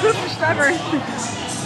super stubborn.